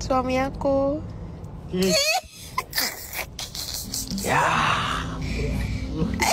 suami aku. Hmm. Ya. Yeah.